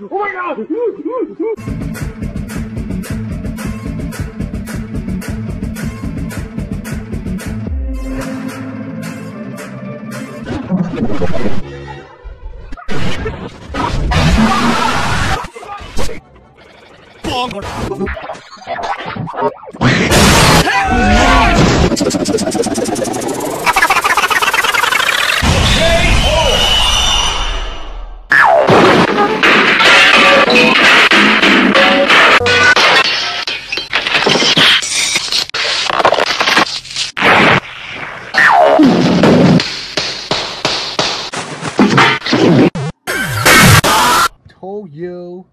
Oh my god! told you.